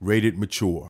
Rated mature.